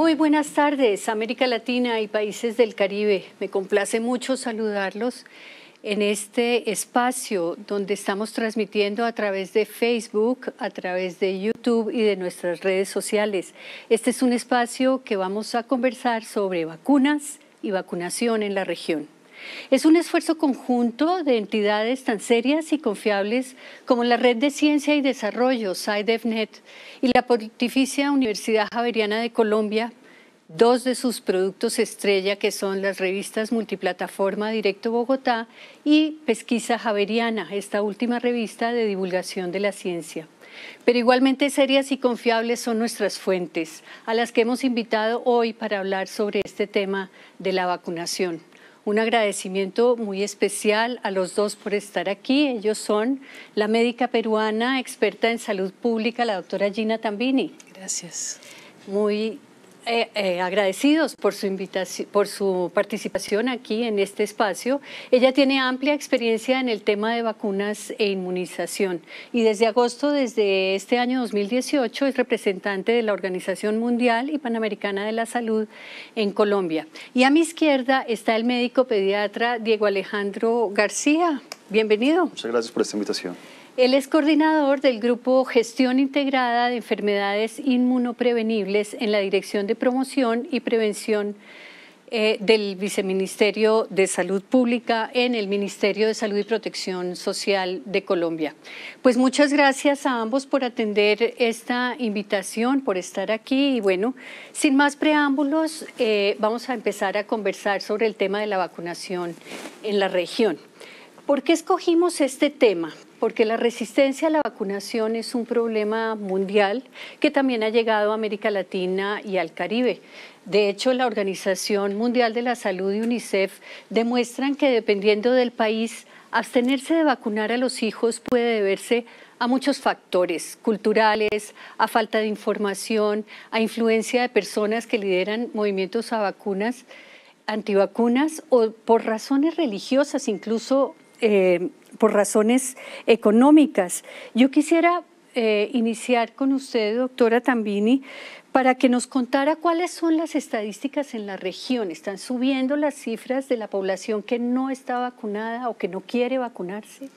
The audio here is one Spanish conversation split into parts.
Muy buenas tardes, América Latina y países del Caribe. Me complace mucho saludarlos en este espacio donde estamos transmitiendo a través de Facebook, a través de YouTube y de nuestras redes sociales. Este es un espacio que vamos a conversar sobre vacunas y vacunación en la región. Es un esfuerzo conjunto de entidades tan serias y confiables como la Red de Ciencia y Desarrollo, SciDevNet, y la Pontificia Universidad Javeriana de Colombia, dos de sus productos estrella, que son las revistas multiplataforma Directo Bogotá y Pesquisa Javeriana, esta última revista de divulgación de la ciencia. Pero igualmente serias y confiables son nuestras fuentes, a las que hemos invitado hoy para hablar sobre este tema de la vacunación. Un agradecimiento muy especial a los dos por estar aquí. Ellos son la médica peruana experta en salud pública, la doctora Gina Tambini. Gracias. Muy eh, eh, agradecidos por su, invitación, por su participación aquí en este espacio. Ella tiene amplia experiencia en el tema de vacunas e inmunización y desde agosto, desde este año 2018, es representante de la Organización Mundial y Panamericana de la Salud en Colombia. Y a mi izquierda está el médico pediatra Diego Alejandro García. Bienvenido. Muchas gracias por esta invitación. Él es coordinador del Grupo Gestión Integrada de Enfermedades Inmunoprevenibles en la Dirección de Promoción y Prevención eh, del Viceministerio de Salud Pública en el Ministerio de Salud y Protección Social de Colombia. Pues muchas gracias a ambos por atender esta invitación, por estar aquí y bueno, sin más preámbulos, eh, vamos a empezar a conversar sobre el tema de la vacunación en la región. ¿Por qué escogimos este tema? Porque la resistencia a la vacunación es un problema mundial que también ha llegado a América Latina y al Caribe. De hecho, la Organización Mundial de la Salud y UNICEF demuestran que dependiendo del país, abstenerse de vacunar a los hijos puede deberse a muchos factores culturales, a falta de información, a influencia de personas que lideran movimientos a vacunas, antivacunas o por razones religiosas, incluso eh, por razones económicas. Yo quisiera eh, iniciar con usted, doctora Tambini, para que nos contara cuáles son las estadísticas en la región. ¿Están subiendo las cifras de la población que no está vacunada o que no quiere vacunarse?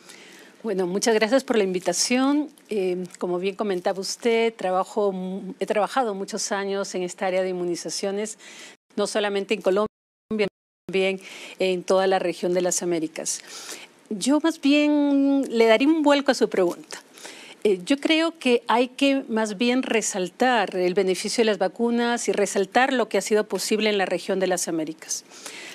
Bueno, muchas gracias por la invitación. Eh, como bien comentaba usted, trabajo, he trabajado muchos años en esta área de inmunizaciones, no solamente en Colombia, también en toda la región de las Américas. Yo más bien le daría un vuelco a su pregunta. Eh, yo creo que hay que más bien resaltar el beneficio de las vacunas y resaltar lo que ha sido posible en la región de las Américas.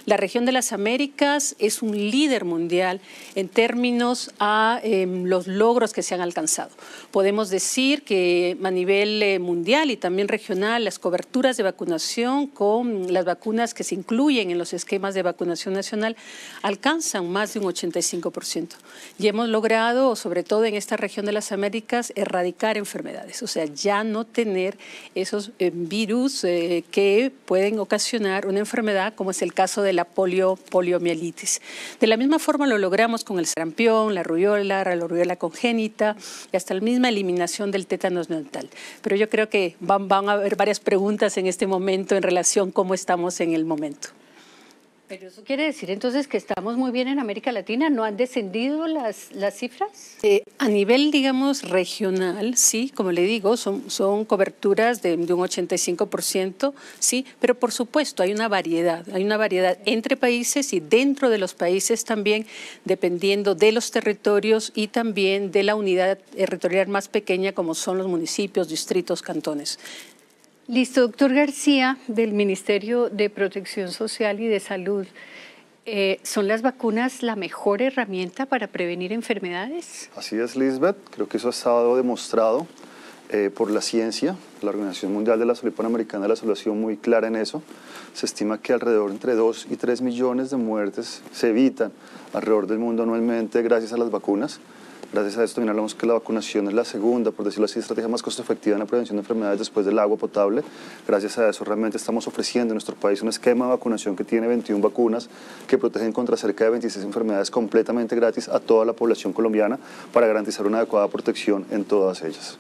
La región de las Américas es un líder mundial en términos a em, los logros que se han alcanzado. Podemos decir que a nivel eh, mundial y también regional, las coberturas de vacunación con las vacunas que se incluyen en los esquemas de vacunación nacional alcanzan más de un 85%. Y hemos logrado, sobre todo en esta región de las Américas, erradicar enfermedades, o sea, ya no tener esos eh, virus eh, que pueden ocasionar una enfermedad, como es el caso de la polio, poliomielitis. De la misma forma lo logramos con el sarampión, la rubiola, la rubiola congénita y hasta la misma eliminación del tétanos neonatal. Pero yo creo que van, van a haber varias preguntas en este momento en relación a cómo estamos en el momento. Pero eso quiere decir entonces que estamos muy bien en América Latina, ¿no han descendido las, las cifras? Eh, a nivel, digamos, regional, sí, como le digo, son, son coberturas de, de, un 85%, sí, pero por supuesto hay una variedad, hay una variedad entre países y dentro de los países también, dependiendo de los territorios y también de la unidad territorial más pequeña como son los municipios, distritos, cantones. Listo, doctor García, del Ministerio de Protección Social y de Salud. Eh, ¿Son las vacunas la mejor herramienta para prevenir enfermedades? Así es, Lisbeth. Creo que eso ha estado demostrado eh, por la ciencia. La Organización Mundial de la Salud Panamericana la sido muy clara en eso. Se estima que alrededor entre 2 y 3 millones de muertes se evitan alrededor del mundo anualmente gracias a las vacunas. Gracias a esto también hablamos que la vacunación es la segunda, por decirlo así, estrategia más costo efectiva en la prevención de enfermedades después del agua potable. Gracias a eso realmente estamos ofreciendo en nuestro país un esquema de vacunación que tiene 21 vacunas que protegen contra cerca de 26 enfermedades completamente gratis a toda la población colombiana para garantizar una adecuada protección en todas ellas.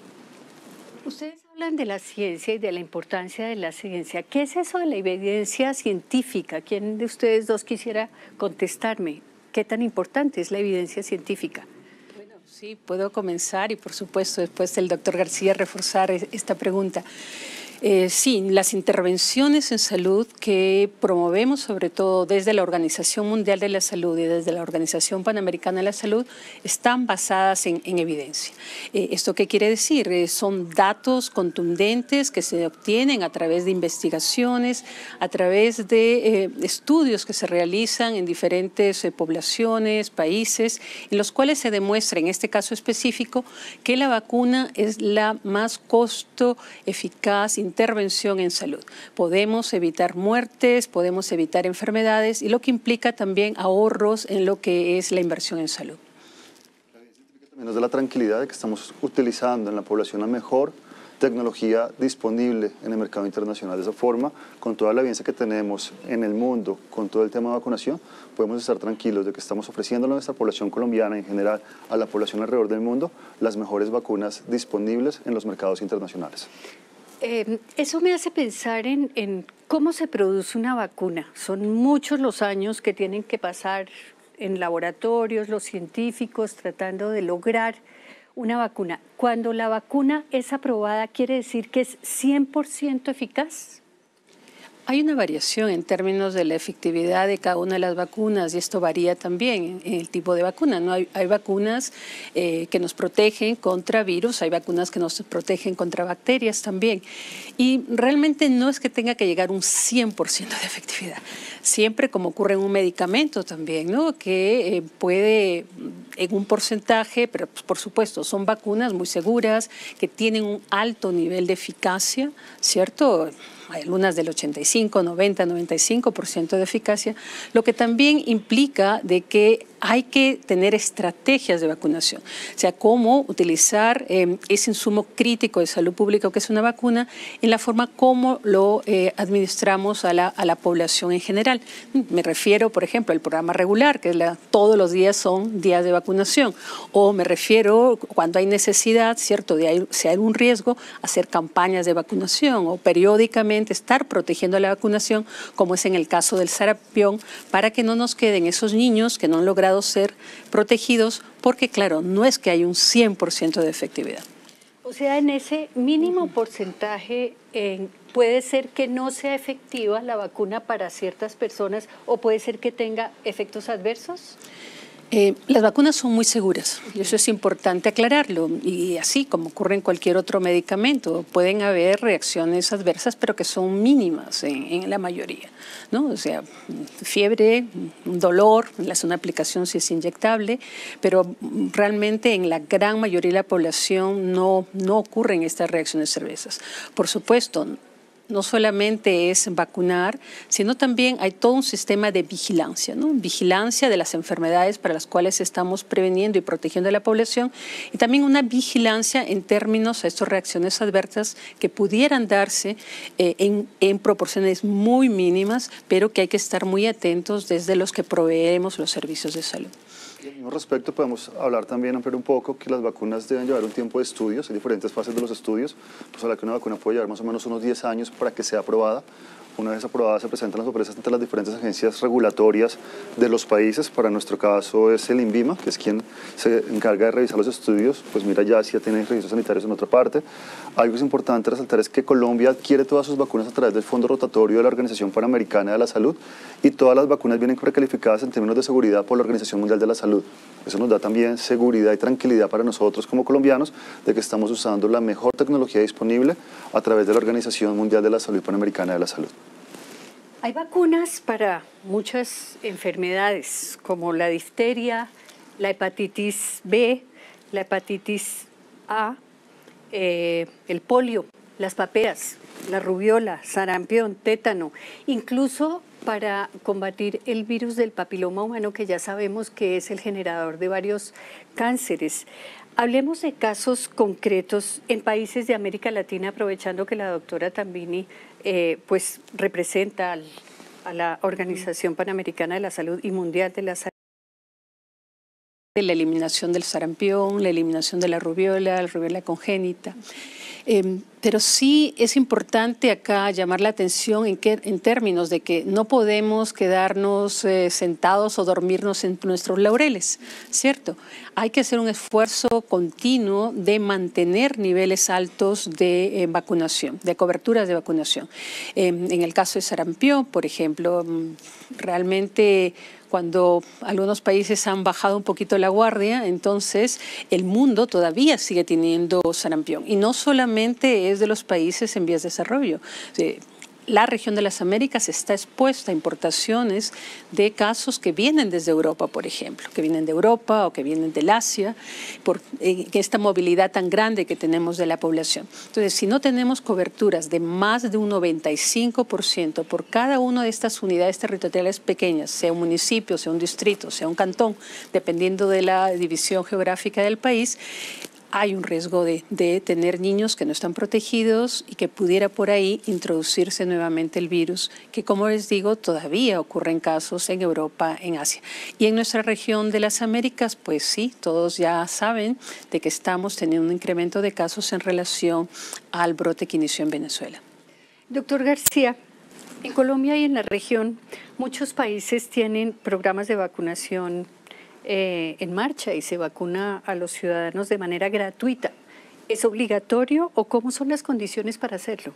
Ustedes Hablan de la ciencia y de la importancia de la ciencia. ¿Qué es eso de la evidencia científica? ¿Quién de ustedes dos quisiera contestarme? ¿Qué tan importante es la evidencia científica? Bueno, sí, puedo comenzar y por supuesto después el doctor García reforzar esta pregunta. Eh, sí, las intervenciones en salud que promovemos sobre todo desde la Organización Mundial de la Salud y desde la Organización Panamericana de la Salud están basadas en, evidencia. Eh, ¿Esto qué quiere decir? Eh, son datos contundentes que se obtienen a través de investigaciones, a través de estudios que se realizan en diferentes poblaciones, países, en los cuales se demuestra, en este caso específico, que la vacuna es la más costo eficaz, intervención en salud. Podemos evitar muertes, podemos evitar enfermedades y lo que implica también ahorros en lo que es la inversión en salud. También nos da la tranquilidad de que estamos utilizando en la población la mejor tecnología disponible en el mercado internacional. De esa forma, con toda la evidencia que tenemos en el mundo, con todo el tema de vacunación, podemos estar tranquilos de que estamos ofreciendo a nuestra población colombiana en general, a la población alrededor del mundo, las mejores vacunas disponibles en los mercados internacionales. Em, eso me hace pensar en, cómo se produce una vacuna. Son muchos los años que tienen que pasar en laboratorios, los científicos tratando de lograr una vacuna. Cuando la vacuna es aprobada, ¿quiere decir que es 100% eficaz? Hay una variación en términos de la efectividad de cada una de las vacunas y esto varía también en el tipo de vacuna. ¿no? Hay, vacunas eh, que nos protegen contra virus, hay vacunas que nos protegen contra bacterias también. Y realmente no es que tenga que llegar un 100% de efectividad. Siempre como ocurre en un medicamento también, ¿no? que eh, puede en un porcentaje, pero pues, por supuesto son vacunas muy seguras, que tienen un alto nivel de eficacia, ¿cierto? Hay algunas del 85, 90, 95% de eficacia, lo que también implica de que hay que tener estrategias de vacunación, o sea, cómo utilizar eh, ese insumo crítico de salud pública que es una vacuna en la forma como lo eh, administramos a la, a la, población en general. Me refiero, por ejemplo, al programa regular, que la, todos los días son días de vacunación, o me refiero cuando hay necesidad, ¿cierto?, de hay, si hay un riesgo, hacer campañas de vacunación o periódicamente estar protegiendo la vacunación, como es en el caso del sarapión, para que no nos queden esos niños que no han logrado ser protegidos porque, claro, no es que hay un 100% de efectividad. O sea, en ese mínimo porcentaje puede ser que no sea efectiva la vacuna para ciertas personas o puede ser que tenga efectos adversos. Eh, las vacunas son muy seguras y eso es importante aclararlo. Y así como ocurre en cualquier otro medicamento, pueden haber reacciones adversas, pero que son mínimas en, la mayoría. ¿no? O sea, fiebre, dolor, es una aplicación si es inyectable, pero realmente en la gran mayoría de la población no, no ocurren estas reacciones adversas. Por supuesto, no solamente es vacunar, sino también hay todo un sistema de vigilancia, vigilancia de las enfermedades para las cuales estamos preveniendo y protegiendo a la población y también una vigilancia en términos a estas reacciones adversas que pudieran darse eh, en, proporciones muy mínimas, pero que hay que estar muy atentos desde los que proveemos los servicios de salud. Al respecto, podemos hablar también, ampliar un poco, que las vacunas deben llevar un tiempo de estudios, hay diferentes fases de los estudios, pues a la que una vacuna puede llevar más o menos unos 10 años para que sea aprobada. Una vez aprobada se presentan las sorpresas ante las diferentes agencias regulatorias de los países. Para nuestro caso es el INVIMA, que es quien se encarga de revisar los estudios. Pues mira, ya si ya tiene registros sanitarios en otra parte. Algo que es importante resaltar es que Colombia adquiere todas sus vacunas a través del Fondo Rotatorio de la Organización Panamericana de la Salud y todas las vacunas vienen precalificadas en términos de seguridad por la Organización Mundial de la Salud. Eso nos da también seguridad y tranquilidad para nosotros como colombianos de que estamos usando la mejor tecnología disponible a través de la Organización Mundial de la Salud Panamericana de la Salud. Hay vacunas para muchas enfermedades como la difteria, la hepatitis B, la hepatitis A, eh, el polio, las paperas, la rubiola, sarampión, tétano, incluso para combatir el virus del papiloma humano que ya sabemos que es el generador de varios cánceres. Hablemos de casos concretos en países de América Latina, aprovechando que la doctora Tambini eh, pues representa a la Organización Panamericana de la Salud y Mundial de la Salud. la eliminación del sarampión, la eliminación de la rubiola, la rubiola congénita. Em, pero sí es importante acá llamar la atención en, que, en términos de que no podemos quedarnos eh, sentados o dormirnos en nuestros laureles, ¿cierto? Hay que hacer un esfuerzo continuo de mantener niveles altos de eh, vacunación, de coberturas de vacunación. Em, en el caso de sarampión, por ejemplo, mm, realmente cuando algunos países han bajado un poquito la guardia, entonces el mundo todavía sigue teniendo sarampión. Y no solamente es de los países en vías de desarrollo la región de las Américas está expuesta a importaciones de casos que vienen desde Europa, por ejemplo, que vienen de Europa o que vienen del Asia, por esta movilidad tan grande que tenemos de la población. Entonces, si no tenemos coberturas de más de un 95% por cada una de estas unidades territoriales pequeñas, sea un municipio, sea un distrito, sea un cantón, dependiendo de la división geográfica del país, hay un riesgo de, tener niños que no están protegidos y que pudiera por ahí introducirse nuevamente el virus, que como les digo, todavía ocurren casos en Europa, en Asia. Y en nuestra región de las Américas, pues sí, todos ya saben de que estamos teniendo un incremento de casos en relación al brote que inició en Venezuela. Doctor García, en Colombia y en la región, muchos países tienen programas de vacunación eh, en marcha y se vacuna a los ciudadanos de manera gratuita. ¿Es obligatorio o cómo son las condiciones para hacerlo?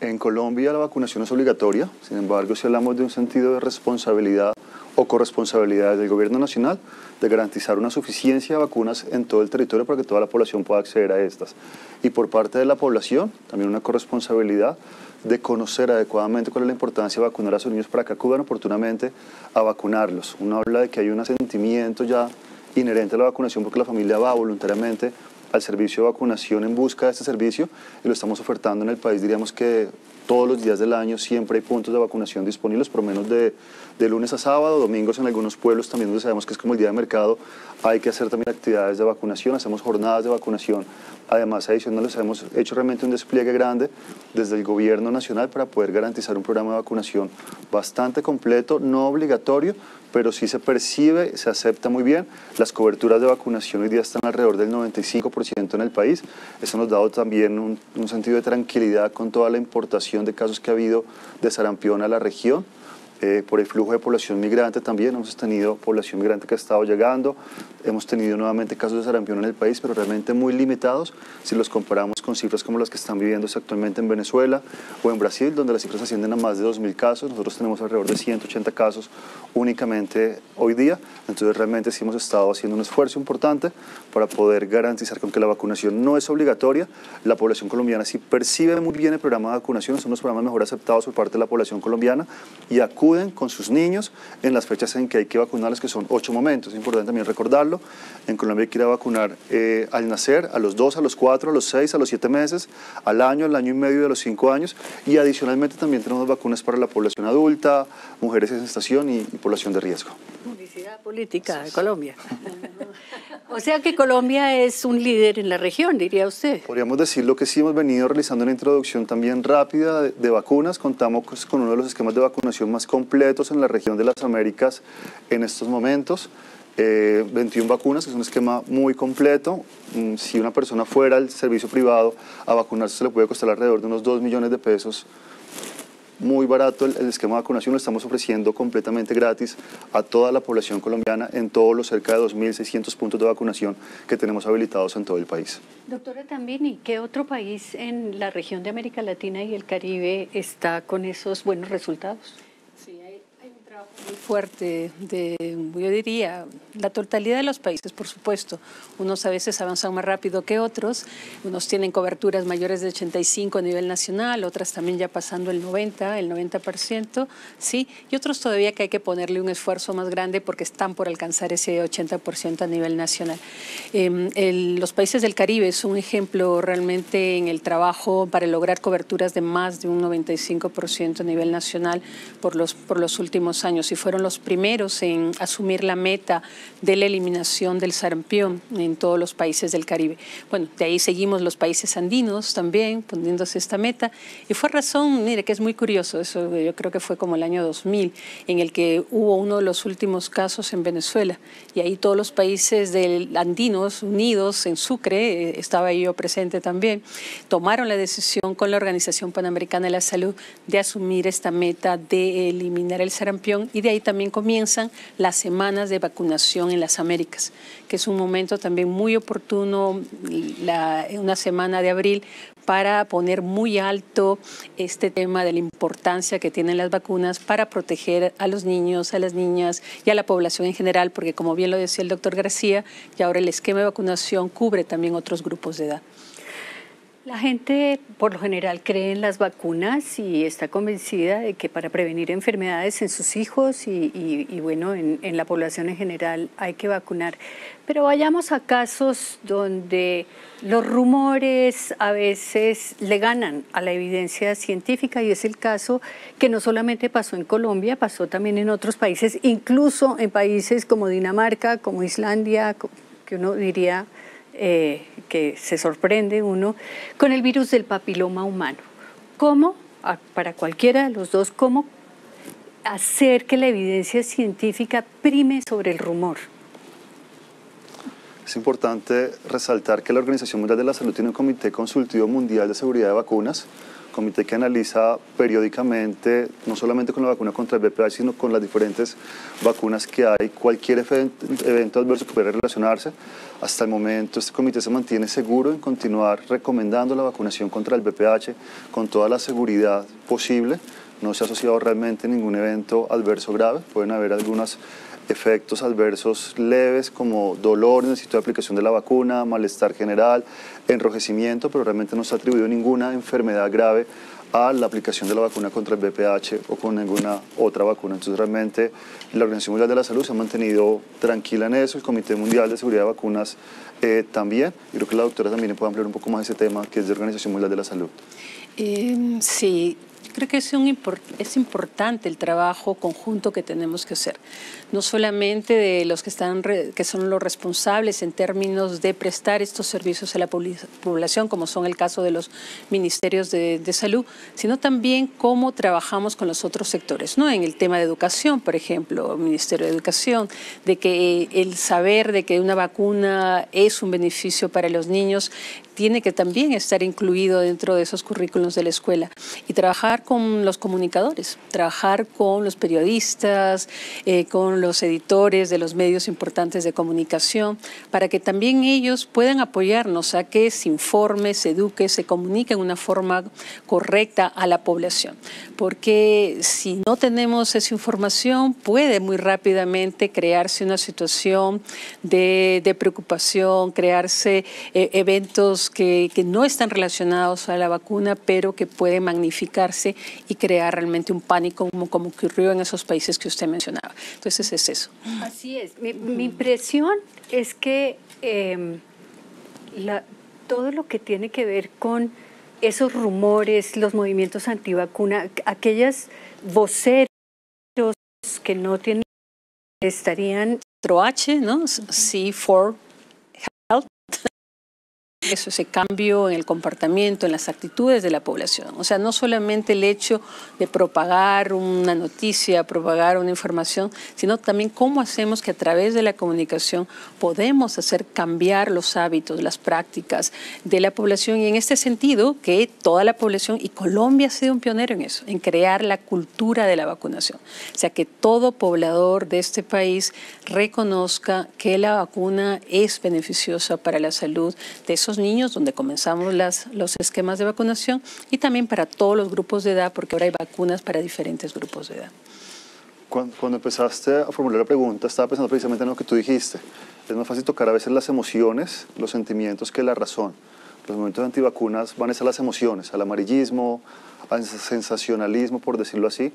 En Colombia la vacunación es obligatoria, sin embargo, si hablamos de un sentido de responsabilidad o corresponsabilidad del gobierno nacional, de garantizar una suficiencia de vacunas en todo el territorio para que toda la población pueda acceder a estas. Y por parte de la población, también una corresponsabilidad de conocer adecuadamente cuál es la importancia de vacunar a sus niños para que acudan oportunamente a vacunarlos. Uno habla de que hay un sentimiento ya inherente a la vacunación porque la familia va voluntariamente al servicio de vacunación en busca de este servicio y lo estamos ofertando en el país. Diríamos que todos los días del año siempre hay puntos de vacunación disponibles, por menos de, de, lunes a sábado, domingos en algunos pueblos también donde sabemos que es como el día de mercado, hay que hacer también actividades de vacunación, hacemos jornadas de vacunación. Además, adicionales, hemos hecho realmente un despliegue grande desde el gobierno nacional para poder garantizar un programa de vacunación bastante completo, no obligatorio, pero sí se percibe, se acepta muy bien. Las coberturas de vacunación hoy día están alrededor del 95% en el país. Eso nos ha dado también un, sentido de tranquilidad con toda la importación de casos que ha habido de sarampión a la región. Eh, por el flujo de población migrante también, hemos tenido población migrante que ha estado llegando, hemos tenido nuevamente casos de sarampión en el país, pero realmente muy limitados si los comparamos con cifras como las que están viviéndose actualmente en Venezuela o en Brasil, donde las cifras ascienden a más de 2.000 casos, nosotros tenemos alrededor de 180 casos únicamente hoy día, entonces realmente sí hemos estado haciendo un esfuerzo importante para poder garantizar con que la vacunación no es obligatoria, la población colombiana sí percibe muy bien el programa de vacunación, son los programas mejor aceptados por parte de la población colombiana y acude con sus niños en las fechas en que hay que vacunarles, que son ocho momentos. Es importante también recordarlo. En Colombia hay que ir a vacunar eh, al nacer, a los dos, a los cuatro, a los seis, a los siete meses, al año, al año y medio de los cinco años. Y adicionalmente también tenemos vacunas para la población adulta, mujeres en gestación y, y población de riesgo. Publicidad política de Colombia. O sea que Colombia es un líder en la región, diría usted. Podríamos decir lo que sí hemos venido realizando una introducción también rápida de, vacunas. Contamos con uno de los esquemas de vacunación más completos en la región de las Américas en estos momentos. 21 eh, vacunas, que es un esquema muy completo. Mm, si una persona fuera al servicio privado a vacunarse, se le puede costar alrededor de unos 2 millones de pesos muy barato el, esquema de vacunación, lo estamos ofreciendo completamente gratis a toda la población colombiana en todos los cerca de 2.600 puntos de vacunación que tenemos habilitados en todo el país. Doctora Tambini, ¿qué otro país en la región de América Latina y el Caribe está con esos buenos resultados? Muy fuerte de, yo diría, la totalidad de los países, por supuesto. Unos a veces avanzan más rápido que otros, unos tienen coberturas mayores de 85 a nivel nacional, otras también ya pasando el 90, el 90%, sí, y otros todavía que hay que ponerle un esfuerzo más grande porque están por alcanzar ese 80% a nivel nacional. Em, los países del Caribe es un ejemplo realmente en el trabajo para lograr coberturas de más de un 95% a nivel nacional por los, por los últimos años años y fueron los primeros en asumir la meta de la eliminación del sarampión en todos los países del Caribe. Bueno, de ahí seguimos los países andinos también poniéndose esta meta y fue razón, mire que es muy curioso, eso yo creo que fue como el año 2000 en el que hubo uno de los últimos casos en Venezuela y ahí todos los países del andinos unidos en Sucre, eh, estaba yo presente también, tomaron la decisión con la Organización Panamericana de la Salud de asumir esta meta de eliminar el sarampión y de ahí también comienzan las semanas de vacunación en las Américas, que es un momento también muy oportuno, una semana de abril para poner muy alto este tema de la importancia que tienen las vacunas para proteger a los niños, a las niñas y a la población en general, porque como bien lo decía el doctor García, y ahora el esquema de vacunación cubre también otros grupos de edad. La gente por lo general cree en las vacunas y está convencida de que para prevenir enfermedades en sus hijos y, bueno, en, en, la población en general hay que vacunar. Pero vayamos a casos donde los rumores a veces le ganan a la evidencia científica y es el caso que no solamente pasó en Colombia, pasó también en otros países, incluso en países como Dinamarca, como Islandia, que uno diría eh, que se sorprende uno, con el virus del papiloma humano. ¿Cómo, para cualquiera de los dos, cómo hacer que la evidencia científica prime sobre el rumor? Es importante resaltar que la Organización Mundial de la Salud tiene un Comité Consultivo Mundial de Seguridad de Vacunas, comité que analiza periódicamente, no solamente con la vacuna contra el VPH, sino con las diferentes vacunas que hay, cualquier evento adverso que pueda relacionarse. Hasta el momento este comité se mantiene seguro en continuar recomendando la vacunación contra el VPH con toda la seguridad posible. No se ha asociado realmente ningún evento adverso grave, pueden haber algunas efectos adversos leves como dolor en el sitio de aplicación de la vacuna, malestar general, enrojecimiento, pero realmente no se ha atribuido ninguna enfermedad grave a la aplicación de la vacuna contra el BPH o con ninguna otra vacuna. Entonces realmente la Organización Mundial de la Salud se ha mantenido tranquila en eso, el Comité Mundial de Seguridad de Vacunas eh, también, y creo que la doctora también puede ampliar un poco más ese tema que es de Organización Mundial de la Salud. Eh, sí, Creo que es, un, es importante el trabajo conjunto que tenemos que hacer, no solamente de los que, están, que son los responsables en términos de prestar estos servicios a la población, como son el caso de los ministerios de, salud, sino también cómo trabajamos con los otros sectores, ¿no? En el tema de educación, por ejemplo, el Ministerio de Educación, de que el saber de que una vacuna es un beneficio para los niños tiene que también estar incluido dentro de esos currículos de la escuela y trabajar con los comunicadores, trabajar con los periodistas, eh, con los editores de los medios importantes de comunicación, para que también ellos puedan apoyarnos a que se informe, se eduque, se comunique de una forma correcta a la población. Porque si no tenemos esa información, puede muy rápidamente crearse una situación de, preocupación, crearse eh, eventos que, no están relacionados a la vacuna, pero que pueden magnificarse y crear realmente un pánico como, como ocurrió en esos países que usted mencionaba. Entonces es eso. Así es. Mi, impresión es que em, todo lo que tiene que ver con esos rumores, los movimientos antivacuna, aquellas voceros que no tienen estarían... H, ¿no? C4 eso, ese cambio en el comportamiento, en las actitudes de la población. O sea, no solamente el hecho de propagar una noticia, propagar una información, sino también cómo hacemos que a través de la comunicación podemos hacer cambiar los hábitos, las prácticas de la población y en este sentido que toda la población, y Colombia ha sido un pionero en eso, en crear la cultura de la vacunación. O sea, que todo poblador de este país reconozca que la vacuna es beneficiosa para la salud de esos niños, donde comenzamos las, los esquemas de vacunación, y también para todos los grupos de edad, porque ahora hay vacunas para diferentes grupos de edad. Cuando, cuando, empezaste a formular la pregunta, estaba pensando precisamente en lo que tú dijiste. Es más fácil tocar a veces las emociones, los sentimientos que la razón. Los movimientos antivacunas van a las emociones, al amarillismo, al sensacionalismo, por decirlo así,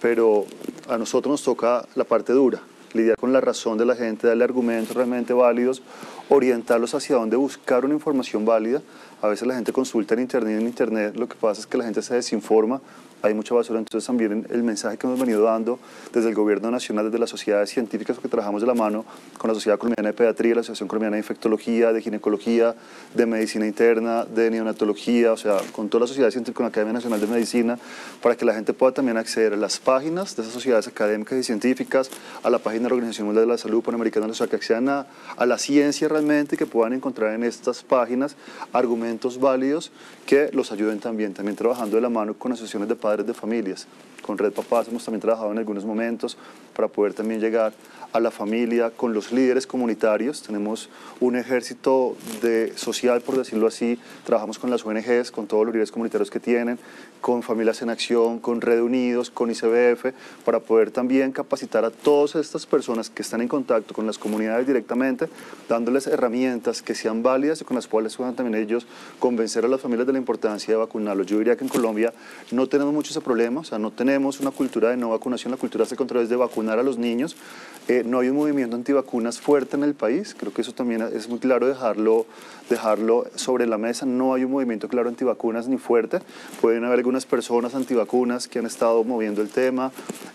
pero a nosotros nos toca la parte dura, lidiar con la razón de la gente, darle argumentos realmente válidos orientarlos hacia dónde buscar una información válida. A veces la gente consulta en internet en internet lo que pasa es que la gente se desinforma hay mucha basura, entonces también el mensaje que hemos venido dando desde el gobierno nacional, desde las sociedades científicas, porque trabajamos de la mano con la Sociedad Colombiana de Pediatría, la Asociación Colombiana de Infectología, de Ginecología, de Medicina Interna, de Neonatología, o sea, con toda la sociedad científica, con la Academia Nacional de Medicina, para que la gente pueda también acceder a las páginas de esas sociedades académicas y científicas, a la página de la Organización Mundial de la Salud Panamericana, o sea, que accedan a, a la ciencia realmente y que puedan encontrar en estas páginas argumentos válidos que los ayuden también, también trabajando de la mano con asociaciones de padres de familias. Con Red Papás hemos también trabajado en algunos momentos para poder también llegar a la familia con los líderes comunitarios. Tenemos un ejército de social, por decirlo así. Trabajamos con las ONGs, con todos los líderes comunitarios que tienen, con Familias en Acción, con Red Unidos, con ICBF, para poder también capacitar a todas estas personas que están en contacto con las comunidades directamente, dándoles herramientas que sean válidas y con las cuales puedan también ellos convencer a las familias de la importancia de vacunarlos. Yo diría que en Colombia no tenemos mucho ese problema, o sea, no tenemos una cultura de no vacunación, la cultura se controla de vacunar a los niños. Eh, no hay un movimiento antivacunas fuerte en el país, creo que eso también es muy claro dejarlo, dejarlo sobre la mesa, no hay un movimiento claro antivacunas ni fuerte, pueden haber algunas personas antivacunas que han estado moviendo el tema.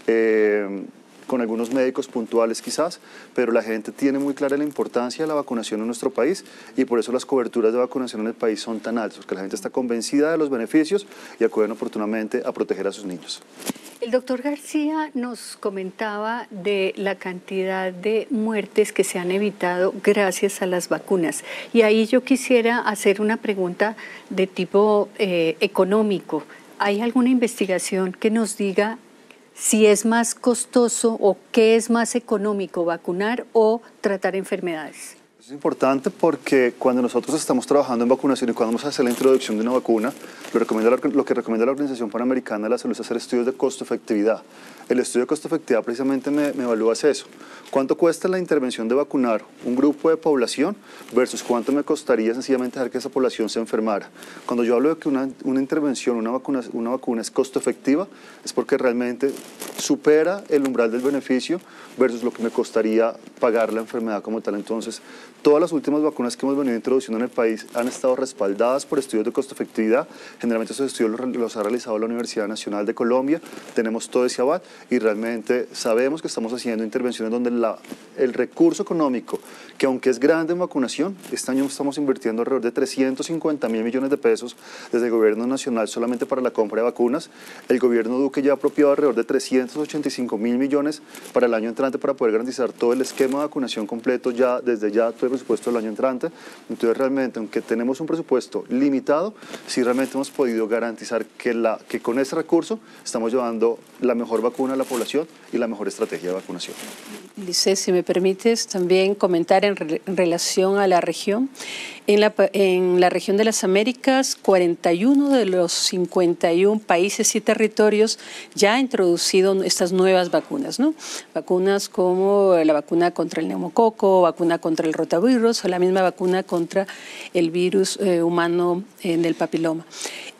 Eh, con algunos médicos puntuales quizás, pero la gente tiene muy clara la importancia de la vacunación en nuestro país y por eso las coberturas de vacunación en el país son tan altas, porque la gente está convencida de los beneficios y acuden oportunamente a proteger a sus niños. El doctor García nos comentaba de la cantidad de muertes que se han evitado gracias a las vacunas. Y ahí yo quisiera hacer una pregunta de tipo eh, económico. ¿Hay alguna investigación que nos diga si es más costoso o qué es más económico, vacunar o tratar enfermedades? Es importante porque cuando nosotros estamos trabajando en vacunación y cuando vamos a hacer la introducción de una vacuna, lo, recomienda lo que recomienda la Organización Panamericana de la Salud es hacer estudios de costo-efectividad. El estudio de costo-efectividad precisamente me, me evalúa eso. ¿Cuánto cuesta la intervención de vacunar un grupo de población versus cuánto me costaría sencillamente dejar que esa población se enfermara? Cuando yo hablo de que una, una intervención, una vacuna, una vacuna es costo-efectiva, es porque realmente supera el umbral del beneficio versus lo que me costaría pagar la enfermedad como tal. Entonces, Todas las últimas vacunas que hemos venido introduciendo en el país han estado respaldadas por estudios de costo-efectividad. Generalmente esos estudios los, ha realizado la Universidad Nacional de Colombia. Tenemos todo ese aval y realmente sabemos que estamos haciendo intervenciones donde la, el recurso económico, que aunque es grande en vacunación, este año estamos invirtiendo alrededor de 350 mil millones de pesos desde el gobierno nacional solamente para la compra de vacunas. El gobierno Duque ya ha apropiado alrededor de 385 mil millones para el año entrante para poder garantizar todo el esquema de vacunación completo ya desde ya presupuesto del año entrante. Entonces realmente, aunque tenemos un presupuesto limitado, sí realmente hemos podido garantizar que, la, que con ese recurso estamos llevando la mejor vacuna a la población y la mejor estrategia de vacunación. Lice, si me permites también comentar en, relación a la región. En la, en la región de las Américas, 41 de los 51 países y territorios ya han introducido estas nuevas vacunas, ¿no? Vacunas como la vacuna contra el neumococo, vacuna contra el rotavirus o la misma vacuna contra el virus eh, humano en el papiloma.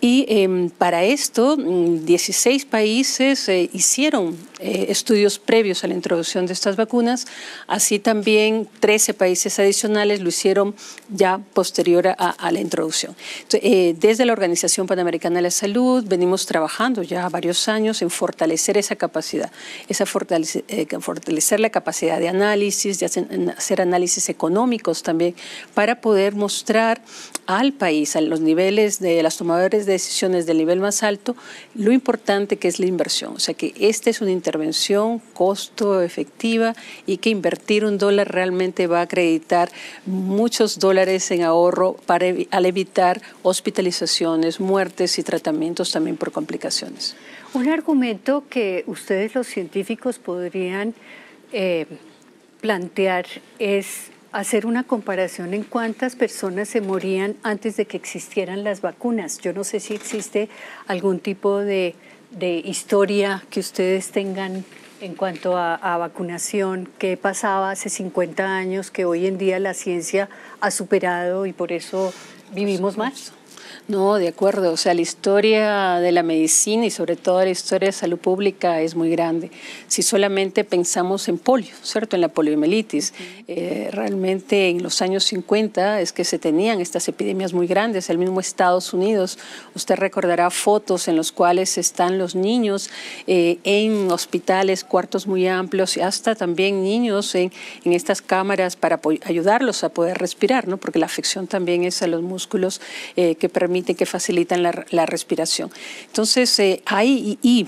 Y em, para esto, 16 mm, países eh, hicieron eh, estudios previos a la introducción de estas vacunas, así también 13 países adicionales lo hicieron ya posterior a, la introducción. Eh, desde la Organización Panamericana de la Salud venimos trabajando ya varios años en fortalecer esa capacidad, esa fortalecer, fortalecer la capacidad de análisis, de hacer análisis económicos también, para poder mostrar al país, a los niveles de las tomadores de decisiones del nivel más alto, lo importante que es la inversión. O sea que esta es una intervención costo efectiva y que invertir un dólar realmente va a acreditar muchos dólares en ahorro para al evitar hospitalizaciones, muertes y tratamientos también por complicaciones. Un argumento que ustedes los científicos podrían eh, plantear es hacer una comparación en cuántas personas se morían antes de que existieran las vacunas. Yo no sé si existe algún tipo de, historia que ustedes tengan en cuanto a, a, vacunación, qué pasaba hace 50 años que hoy en día la ciencia ha superado y por eso vivimos más. No, de acuerdo. O sea, la historia de la medicina y sobre todo la historia de salud pública es muy grande. Si solamente pensamos en polio, ¿cierto? En la poliomielitis. Eh, realmente en los años 50 es que se tenían estas epidemias muy grandes. El mismo Estados Unidos, usted recordará fotos en los cuales están los niños eh, en hospitales, cuartos muy amplios y hasta también niños en, en estas cámaras para ayudarlos a poder respirar, ¿no? Porque la afección también es a los músculos eh, que permiten, que facilitan la, la respiración. Entonces, eh, hay, y,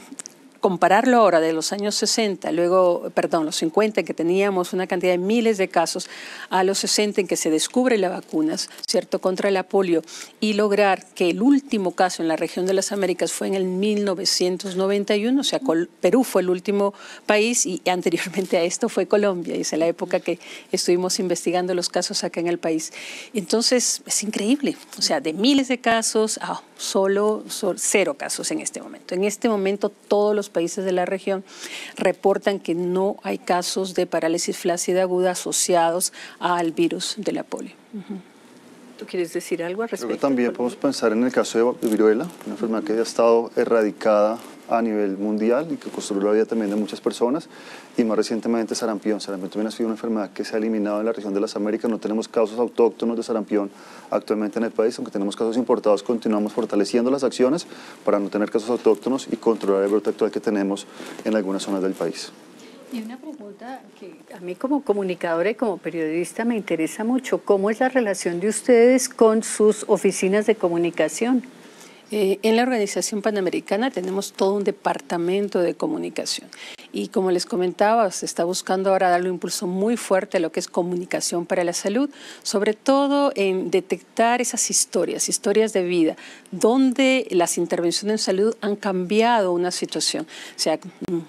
compararlo ahora de los años 60, luego, perdón, los 50, que teníamos una cantidad de miles de casos, a los 60 en que se descubre la vacuna, ¿cierto?, contra la polio, y lograr que el último caso en la región de las Américas fue en el 1991, o sea, Perú fue el último país y anteriormente a esto fue Colombia, y es la época que estuvimos investigando los casos acá en el país. Entonces, es increíble, o sea, de miles de casos a solo, solo cero casos en este momento. En este momento todos los países de la región reportan que no hay casos de parálisis flácida aguda asociados al virus de la polio. ¿Tú quieres decir algo al respecto? también podemos pensar en el caso de viruela, una enfermedad que ya ha estado erradicada a nivel mundial y que construyó la vida también de muchas personas. Y más recientemente sarampión. Sarampión también ha sido una enfermedad que se ha eliminado en la región de las Américas. No tenemos casos autóctonos de sarampión actualmente en el país, aunque tenemos casos importados, continuamos fortaleciendo las acciones para no tener casos autóctonos y controlar el brote actual que tenemos en algunas zonas del país. Y una pregunta que a mí como comunicadora y como periodista me interesa mucho, ¿cómo es la relación de ustedes con sus oficinas de comunicación? Eh, en la Organización Panamericana tenemos todo un departamento de comunicación y como les comentaba, se está buscando ahora darle un impulso muy fuerte a lo que es comunicación para la salud, sobre todo en detectar esas historias, historias de vida, donde las intervenciones en salud han cambiado una situación. O sea,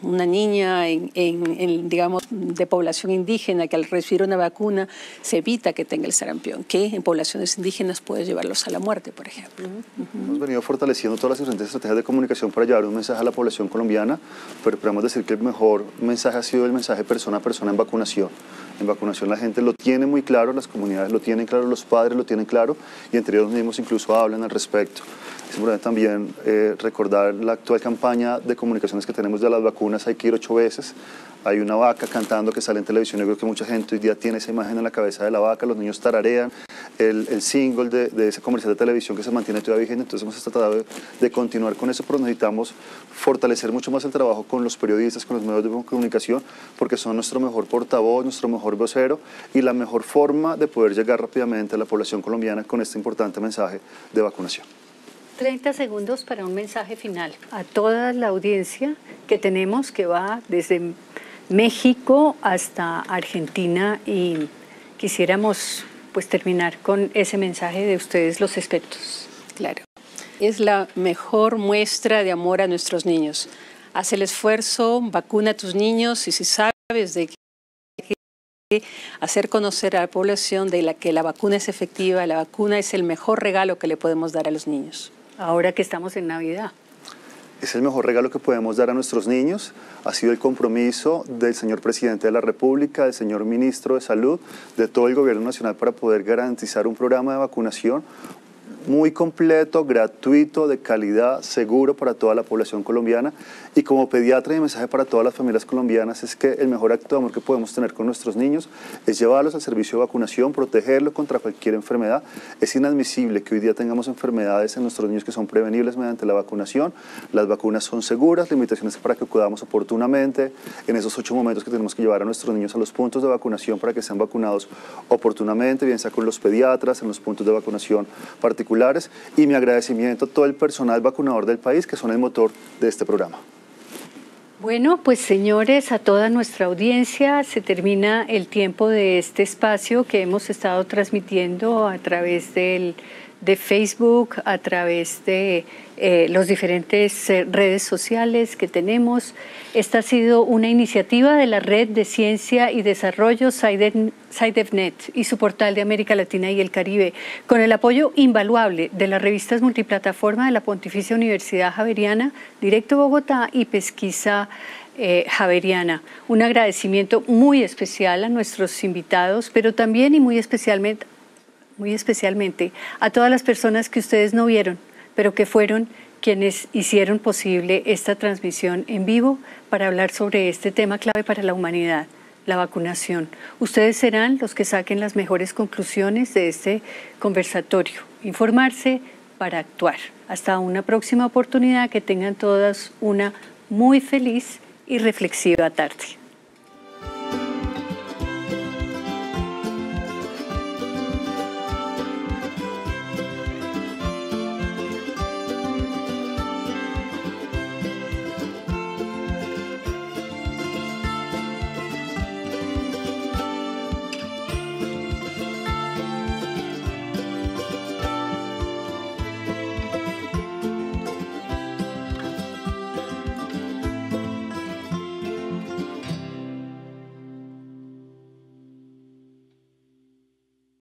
una niña en, digamos, de población indígena que al recibir una vacuna se evita que tenga el sarampión, que en poblaciones indígenas puede llevarlos a la muerte, por ejemplo. Hemos venido fortaleciendo todas las diferentes estrategias de comunicación para llevar un mensaje a la población colombiana, pero podemos decir que el mejor mensaje ha sido el mensaje persona a persona en vacunación. En vacunación la gente lo tiene muy claro, las comunidades lo tienen claro, los padres lo tienen claro y entre ellos mismos incluso hablan al respecto. Es importante también eh, recordar la actual campaña de comunicaciones que tenemos de las vacunas, hay que ir ocho veces. Hay una vaca cantando que sale en televisión, yo creo que mucha gente hoy día tiene esa imagen en la cabeza de la vaca, los niños tararean el, single de, ese comercial de televisión que se mantiene todavía vigente, entonces hemos tratado de continuar con eso, pero necesitamos fortalecer mucho más el trabajo con los periodistas, con los medios de comunicación, porque son nuestro mejor portavoz, nuestro mejor vocero y la mejor forma de poder llegar rápidamente a la población colombiana con este importante mensaje de vacunación. 30 segundos para un mensaje final a toda la audiencia que tenemos que va desde México hasta Argentina y quisiéramos pues terminar con ese mensaje de ustedes los expertos. Claro. Es la mejor muestra de amor a nuestros niños. Haz el esfuerzo, vacuna a tus niños y si sabes de que hacer conocer a la población de la que la vacuna es efectiva, la vacuna es el mejor regalo que le podemos dar a los niños ahora que estamos en Navidad. Es el mejor regalo que podemos dar a nuestros niños. Ha sido el compromiso del señor presidente de la República, del señor ministro de Salud, de todo el gobierno nacional para poder garantizar un programa de vacunación muy completo, gratuito, de calidad, seguro para toda la población colombiana. Y como pediatra, mi mensaje para todas las familias colombianas es que el mejor acto de amor que podemos tener con nuestros niños es llevarlos al servicio de vacunación, protegerlos contra cualquier enfermedad. Es inadmisible que hoy día tengamos enfermedades en nuestros niños que son prevenibles mediante la vacunación. Las vacunas son seguras, limitaciones para que acudamos oportunamente en esos ocho momentos que tenemos que llevar a nuestros niños a los puntos de vacunación para que sean vacunados oportunamente, bien sea con los pediatras, en los puntos de vacunación particulares y mi agradecimiento a todo el personal vacunador del país que son el motor de este programa. Bueno, pues señores, a toda nuestra audiencia se termina el tiempo de este espacio que hemos estado transmitiendo a través del de Facebook, a través de eh, las diferentes eh, redes sociales que tenemos. Esta ha sido una iniciativa de la Red de Ciencia y Desarrollo SciDevNet y su portal de América Latina y el Caribe, con el apoyo invaluable de las revistas multiplataforma de la Pontificia Universidad Javeriana, Directo Bogotá y Pesquisa eh, Javeriana. Un agradecimiento muy especial a nuestros invitados, pero también y muy especialmente muy especialmente a todas las personas que ustedes no vieron, pero que fueron quienes hicieron posible esta transmisión en vivo para hablar sobre este tema clave para la humanidad, la vacunación. Ustedes serán los que saquen las mejores conclusiones de este conversatorio. Informarse para actuar. Hasta una próxima oportunidad, que tengan todas una muy feliz y reflexiva tarde.